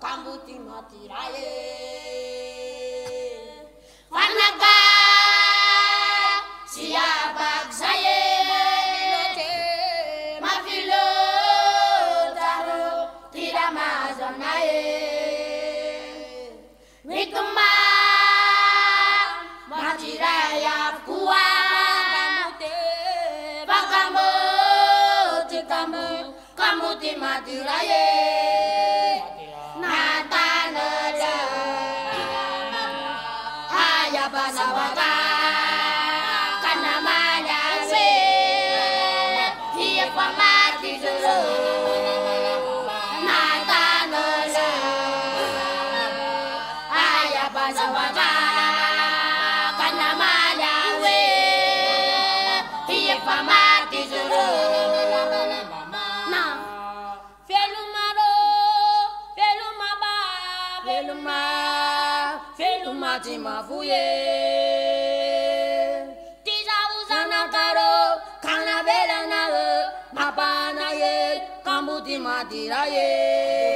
matiraye Farnaga siabak saye mafilo taro tira mazonaye Wikuma matiraya kuwa Pakambo tikamu kamuti matiraye feluma feluma timafuye tija uzana karo kana bela na mapana ye kambuti matira ye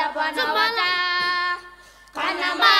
ya bona wata kana ma